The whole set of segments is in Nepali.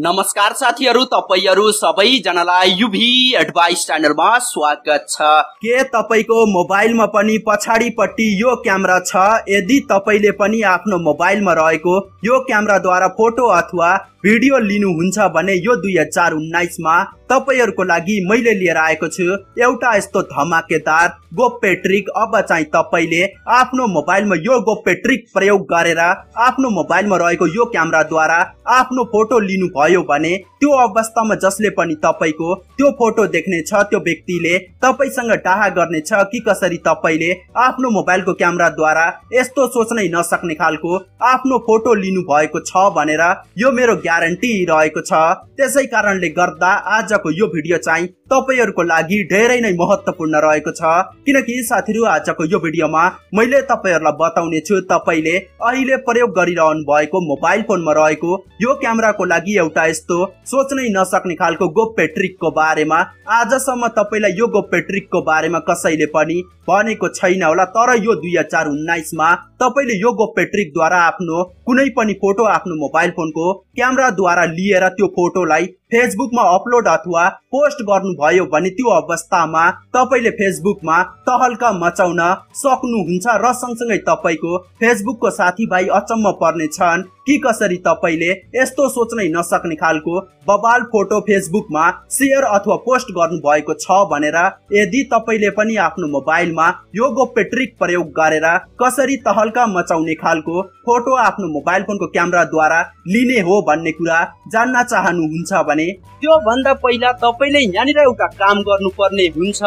नमस्कार साथीहरू तपाईँहरू सबैजनालाई युभी एडभाइस च्यानलमा स्वागत छ। के तपाईँको मोबाइलमा पनि पछाडिपट्टि यो क्यामेरा छ? यदि तपाईँले पनि आफ्नो मोबाइलमा रहेको यो क्यामेराद्वारा फोटो अथवा भिडियो लिनुहुन्छ भने यो दुई हजार उन्नाइसमा तपाईँहरूको लागि मैले लिएर आएको छु। एउटा यस्तो धमाकेदार गोप्य ट्रिक अब चाहिँ तपाईँले आफ्नो मोबाइलमा यो गोप्य ट्रिक प्रयोग गरेर आफ्नो मोबाइलमा रहेको यो क्यामेराद्वारा आफ्नो फोटो लिनु भयो भने त्यो अवस्थामा जसले पनि तपाईँको त्यो फोटो देख्ने छ त्यो व्यक्तिले तपाईँसँग डाहा गर्नेछ कि कसरी तपाईँले आफ्नो मोबाइलको क्यामेराद्वारा यस्तो सोच्नै नसक्ने खालको आफ्नो फोटो लिनु भएको छ भनेर यो मेरो ग्यारेन्टी रहेको छ। त्यसै कारणले गर्दा आजको यो भिडियो चाहिँ तपाईँहरूको लागि धेरै नै महत्वपूर्ण रहेको छ। किनकि साथीहरू आजको यो भिडियोमा मैले तपाईँहरूलाई बताउने छु तपाईँले अहिले प्रयोग गरिरहनु भएको मोबाइल फोनमा रहेको यो क्यामेराको लागि एउटा यस्तो सोच्नै नसक्ने खालको गोप्य ट्रिकको बारेमा आजसम्म तपाईँलाई यो गोप्य ट्रिकको बारेमा कसैले पनि भनेको छैन होला। तर यो दुई हजार उन्नाइसमा तपाईँले यो गोप्य ट्रिकद्वारा आफ्नो कुनै पनि फोटो आफ्नो मोबाइल फोनको क्यामेराद्वारा लिएर त्यो फोटोलाई फेसबुकमा अपलोड अथवा पोस्ट गर्नुभयो भने त्यो अवस्थामा तपाईँले फेसबुकमा तहल्का मचाउन सक्नुहुन्छ र सँगसँगै तपाईँको फेसबुकको साथीभाइ अचम्म पर्नेछन् कि कसरी तपाईँले यस्तो सोच्नै नसक्ने खालको बबाल फोटो फेसबुकमा सेयर अथवा पोस्ट गर्नु भएको छ भनेर यदि तपाईँले पनि आफ्नो मोबाइलमा यो गोप्य ट्रिक प्रयोग गरेर कसरी तहल्का मचाउने खालको फोटो आफ्नो मोबाइल फोनको क्यामेराद्वारा लिने हो भन्ने कुरा जान्न चाहनुहुन्छ भने त्यो भन्दा पहिला तपाईँले यहाँनिर एउटा काम गर्नुपर्ने हुन्छ।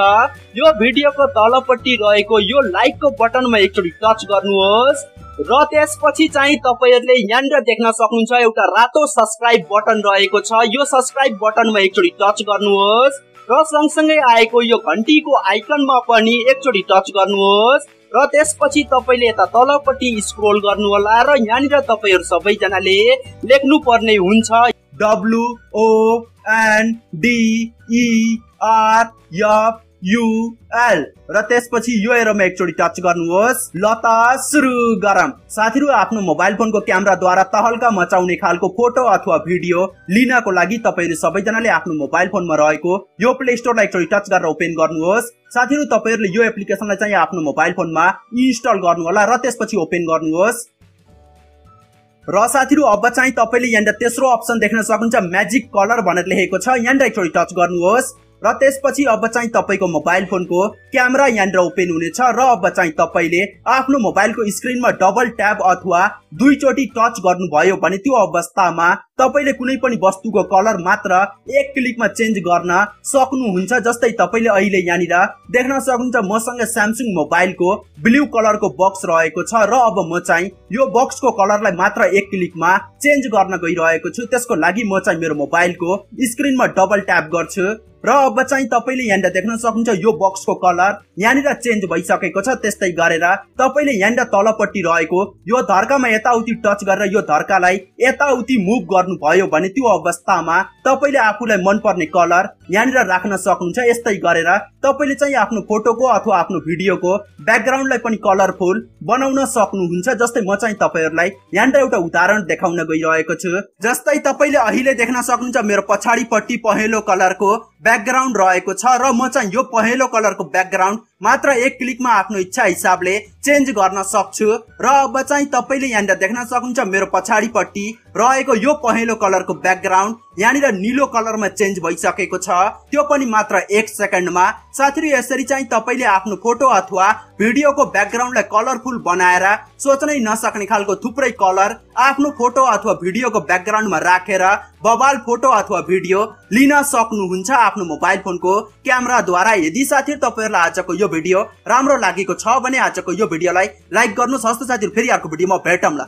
यो भिडियोको तलपट्टि रहेको यो लाइकको बटनमा एकचोटि टच गर्नुहोस्। र त्यसपछि चाहिँ तपाईँहरूले यहाँनिर देख्न सक्नुहुन्छ एउटा रातो सब्सक्राइब बटन रहेको छ। यो सब्सक्राइब बटनमा एकचोटि टच गर्नुहोस् र सँगसँगै आएको यो घन्टीको आइकनमा पनि एकचोटि टच गर्नुहोस् र त्यसपछि तपाईँले यता तलपट्टि स्क्रोल गर्नुहोला र यहाँनिर तपाईँहरू सबैजनाले लेख्नु पर्ने हुन्छ। W O N D E R F U L र त्यसपछि यो एरोमा एकचोटि टच गर्नुहोस्। लता सुरु गरम। साथीहरू आफ्नो मोबाइल फोनको क्यामेराद्वारा तहल्का मचाउने खालको फोटो अथवा भिडियो लिनको लागि तपाईँहरू सबैजनाले आफ्नो मोबाइल फोनमा रहेको यो प्ले स्टोरलाई एकचोटि टच गरेर ओपन गर्नुहोस्। साथीहरू तपाईँहरूले यो एप्लिकेसनलाई चाहिँ आफ्नो मोबाइल फोनमा इन्स्टल गर्नु होला र त्यसपछि ओपन गर्नुहोस्। र साथीहरू अब चाहिँ तपाईँले यहाँनिर तेस्रो अप्सन देख्न सक्नुहुन्छ म्याजिक कलर भनेर लेखेको छ। यहाँनिर एकचोटि टच गर्नुहोस्। र त्यसपछि अब चाहिँ तपाईँको मोबाइल फोनको क्यामेरा यहाँनिर ओपन हुनेछ र अब चाहिँ तपाईँले आफ्नो मोबाइलको स्क्रिनमा डबल ट्याब अथवा दुईचोटि टच गर्नुभयो भने त्यो अवस्थामा तपाईँले कुनै पनि वस्तुको कलर मात्र एक क्लिकमा चेन्ज गर्न सक्नुहुन्छ जस्तै तपाईँले अहिले यहाँनिर देख्न सक्नुहुन्छ मसँग स्यामसुङ मोबाइलको ब्लू कलरको बक्स रहेको छ र अब म चाहिँ यो बक्सको कलरलाई मात्र एक क्लिकमा चेन्ज गर्न गइरहेको छु। त्यसको लागि म चाहिँ मेरो मोबाइलको स्क्रिनमा डबल ट्याप गर्छु र अब चाहिँ तपाईँले यहाँनिर देख्न सक्नुहुन्छ यो बक्सको कलर यहाँनिर चेन्ज भइसकेको छ। त्यस्तै गरेर तपाईँले यहाँनिर तलपट्टि रहेको यो धर्कामा यताउति टच गरेर यो धर्कालाई यताउति मुभ गर्नुभयो भने त्यो अवस्थामा तपाईँले आफूलाई मनपर्ने कलर यहाँनिर राख्न सक्नुहुन्छ। यस्तै गरेर तपाईँले चाहिँ आफ्नो फोटोको अथवा आफ्नो भिडियोको ब्याकग्राउन्डलाई पनि कलरफुल बनाउन सक्नुहुन्छ जस्तै म चाहिँ तपाईँहरूलाई यहाँनिर एउटा उदाहरण देखाउन गइरहेको छु। जस्तै तपाईँले अहिले देख्न सक्नुहुन्छ मेरो पछाडिपट्टि पहेँलो कलरको ब्याकग्राउन्ड रहेको छ र म चाहिँ यो पहेँलो कलरको ब्याकग्राउन्ड मात्र एक क्लिकमा आफ्नो इच्छा हिसाबले चेन्ज गर्न सक्छु। र अब चाहिँ तपाईँले यहाँनिर देख्न सक्नुहुन्छ मेरो पछाडिपट्टि रहेको यो पहेँलो कलरको ब्याकग्राउन्ड यहाँनिर निलो कलरमा चेन्ज भइसकेको छ। त्यो पनि मात्र एक सेकेन्डमा। साथीहरू यसरी चाहिँ तपाईँले आफ्नो फोटो अथवा भिडियोको ब्याकग्राउन्डलाई कलरफुल बनाएर सोच्नै नसक्ने खालको थुप्रै कलर आफ्नो फोटो अथवा भिडियोको ब्याकग्राउन्डमा राखेर बबाल फोटो अथवा भिडियो लिन सक्नुहुन्छ आफ्नो मोबाइल फोनको क्यामेराद्वारा। यदि साथीहरू तपाईँहरूलाई आजको यो भिडियो राम्रो लागेको छ भने आजको यो भिडियोलाई लाइक गर्नुहोस्। हस्त साथीहरू फेरि अर्को भिडियोमा भेटौँला।